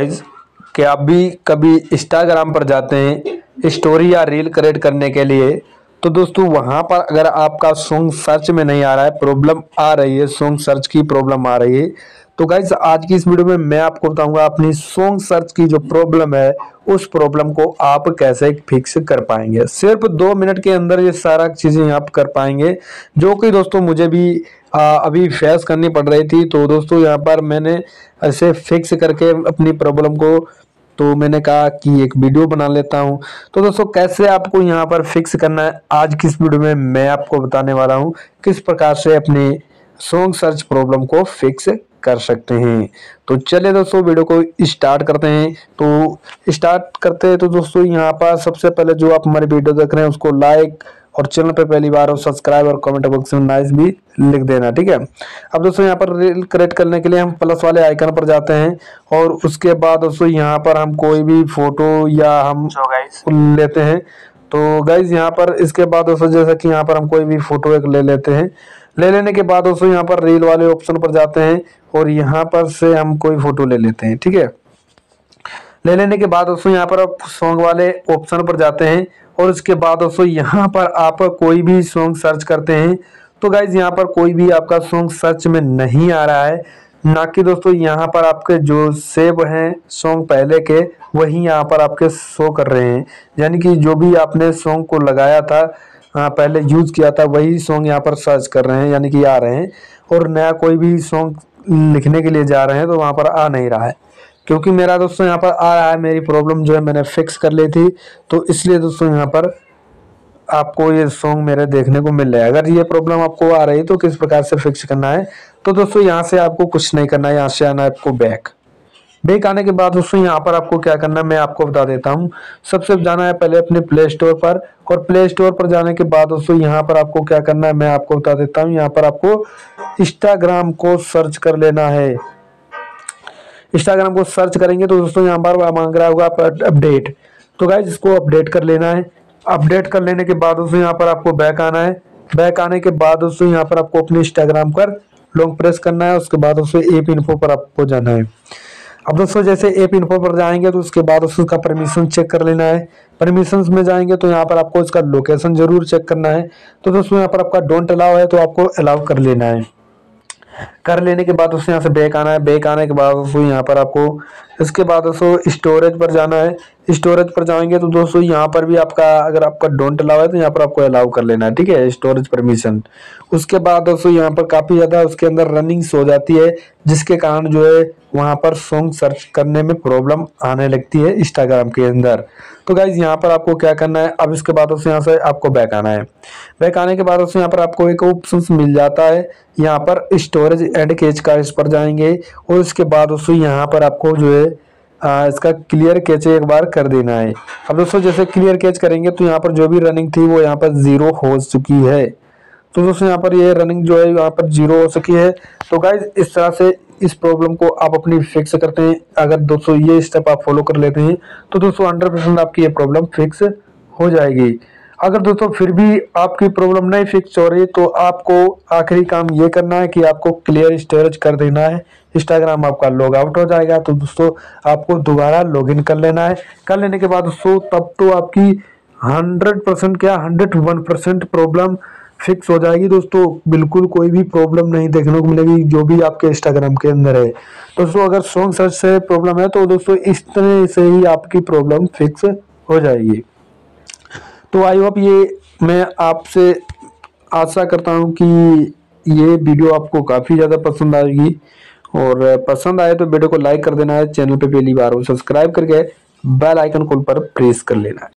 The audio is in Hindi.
गाइस कि आप भी कभी इंस्टाग्राम पर जाते हैं स्टोरी या रील क्रिएट करने के लिए तो दोस्तों वहाँ पर अगर आपका सॉन्ग सर्च में नहीं आ रहा है प्रॉब्लम आ रही है सॉन्ग सर्च की प्रॉब्लम आ रही है तो गाइज़ आज की इस वीडियो में मैं आपको बताऊँगा अपनी सॉन्ग सर्च की जो प्रॉब्लम है उस प्रॉब्लम को आप कैसे फिक्स कर पाएँगे। सिर्फ़ दो मिनट के अंदर ये सारा चीज़ें आप कर पाएँगे जो कि दोस्तों मुझे भी आ, अभी फेस करनी पड़ रही थी तो दोस्तों यहाँ पर मैंने ऐसे फिक्स करके अपनी प्रॉब्लम को तो मैंने कहा कि एक वीडियो बना लेता हूँ। तो दोस्तों, कैसे आपको यहाँ पर फिक्स करना है, आज किस वीडियो में मैं आपको बताने वाला हूँ किस प्रकार से अपने सॉन्ग सर्च प्रॉब्लम को फिक्स कर सकते हैं। तो चलिए दोस्तों, वीडियो को स्टार्ट करते हैं। तो स्टार्ट करते हैं तो दोस्तों, यहाँ पर सबसे पहले जो आप हमारी वीडियो देख रहे हैं, उसको लाइक और चैनल पे पहली बार हो सब्सक्राइब और कमेंट बॉक्स में नाइस भी लिख देना ठीक है? अब दोस्तों यहाँ पर रील क्रिएट करने के लिए हम प्लस वाले आइकन पर जाते हैं और उसके बाद दोस्तों यहाँ पर हम कोई भी फ़ोटो या हम लेते हैं। तो गाइज़ यहाँ पर इसके बाद दोस्तों जैसा कि यहाँ पर हम कोई भी फ़ोटो एक ले लेते हैं। ले लेने के बाद दोस्तों यहाँ पर रील वाले ऑप्शन पर जाते हैं और यहाँ पर से हम कोई फ़ोटो ले लेते हैं ठीक है? ले लेने के बाद दोस्तों यहाँ पर आप सॉन्ग वाले ऑप्शन पर जाते हैं और उसके बाद दोस्तों यहाँ पर आप कोई भी सॉन्ग सर्च करते हैं। तो गाइज़ यहाँ पर कोई भी आपका सॉन्ग सर्च में नहीं आ रहा है। ना कि दोस्तों यहाँ पर आपके जो सेव हैं सॉन्ग पहले के, वही यहाँ पर आपके शो कर रहे हैं। यानी कि जो भी आपने सॉन्ग को लगाया था हाँ पहले यूज़ किया था, वही सॉन्ग यहाँ पर सर्च कर रहे हैं, यानी कि आ रहे हैं। और नया कोई भी सॉन्ग लिखने के लिए जा रहे हैं तो वहाँ पर आ नहीं रहा है। क्योंकि मेरा दोस्तों यहाँ पर आ रहा है, मेरी प्रॉब्लम जो है मैंने फिक्स कर ली थी तो इसलिए दोस्तों यहाँ पर आपको ये सॉन्ग मेरे देखने को मिल रहा है। अगर ये प्रॉब्लम आपको आ रही है तो किस प्रकार से फिक्स करना है? तो दोस्तों यहाँ से आपको कुछ नहीं करना है, यहाँ से आना है आपको बैक बैक आने के बाद दोस्तों यहाँ पर आपको क्या करना है, मैं आपको बता देता हूँ। सबसे जाना है पहले अपने प्ले स्टोर पर और प्ले स्टोर पर जाने के बाद दोस्तों यहाँ पर आपको क्या करना है, मैं आपको बता देता हूँ। यहाँ पर आपको इंस्टाग्राम को सर्च कर लेना है। इंस्टाग्राम को सर्च करेंगे तो दोस्तों यहाँ बार पर मांग रहा होगा अपडेट तो गाइज़ इसको अपडेट कर लेना है। अपडेट कर लेने के बाद दोस्तों यहाँ पर आपको बैक आना है। बैक आने के बाद दोस्तों यहाँ पर आपको अपने इंस्टाग्राम पर लॉन्ग प्रेस करना है। उसके बाद दोस्तों एप इन्फो पर आपको जाना है। अब दोस्तों जैसे एप इन्फो पर जाएँगे तो उसके बाद दोस्तों उसका परमिशन चेक कर लेना है। परमिशन में जाएँगे तो यहाँ पर आपको इसका लोकेशन ज़रूर चेक करना है। तो दोस्तों यहाँ पर आपका डोंट अलाउ है तो आपको अलाउ कर लेना है। कर लेने के बाद उसको यहाँ से बैक आना है। बैक आने के बाद उसको यहाँ पर आपको, इसके बाद उसको स्टोरेज पर जाना है। स्टोरेज पर जाएँगे तो दोस्तों यहाँ पर भी आपका, अगर आपका डोंट अलाउ है तो यहाँ पर आपको अलाउ कर लेना है, ठीक है? स्टोरेज परमिशन उसके बाद दोस्तों यहाँ पर काफ़ी ज़्यादा उसके अंदर रनिंग्स हो जाती है, जिसके कारण जो है वहाँ पर सॉन्ग सर्च करने में प्रॉब्लम आने लगती है इंस्टाग्राम के अंदर. तो गाइज़ यहाँ पर आपको क्या करना है? अब इसके बाद यहाँ से आपको बैक आना है. बैक आने के बाद यहाँ पर आपको एक ऑप्शन मिल जाता है, यहाँ पर स्टोरेज एंड केज का इस पर जाएँगे, और उसके बाद दोस्तों यहाँ पर आपको जो है आ, इसका क्लियर कैच एक बार कर देना है। अब दोस्तों जैसे क्लियर कैच करेंगे तो यहाँ पर जो भी रनिंग थी वो यहाँ पर ज़ीरो हो चुकी है। तो दोस्तों यहाँ पर ये रनिंग जो है यहाँ पर ज़ीरो हो सकी है। तो गाइज़ इस तरह से इस प्रॉब्लम को आप अपनी फिक्स करते हैं। अगर दोस्तों ये स्टेप आप फॉलो कर लेते हैं तो दोस्तों हंड्रेड परसेंट आपकी ये प्रॉब्लम फिक्स हो जाएगी। अगर दोस्तों फिर भी आपकी प्रॉब्लम नहीं फिक्स हो रही तो आपको आखिरी काम ये करना है कि आपको क्लियर स्टोरेज कर देना है। इंस्टाग्राम आपका लॉग आउट हो जाएगा तो दोस्तों आपको दोबारा लॉगिन कर लेना है। कर लेने के बाद दोस्तों, तब तो आपकी हंड्रेड परसेंट क्या hundred one percent problem fix हो जाएगी दोस्तों। बिल्कुल कोई भी प्रॉब्लम नहीं देखने को मिलेगी, जो भी आपके इंस्टाग्राम के अंदर है। दोस्तों, अगर सॉन्ग सर्च से प्रॉब्लम है तो दोस्तों इस तरह से ही आपकी प्रॉब्लम फिक्स हो जाएगी। तो आई होप ये मैं आपसे आशा करता हूँ कि ये वीडियो आपको काफ़ी ज़्यादा पसंद आएगी। और पसंद आए तो वीडियो को लाइक कर देना है, चैनल पे पहली बार हो, सब्सक्राइब करके बेल आइकन कॉल पर प्रेस कर लेना है।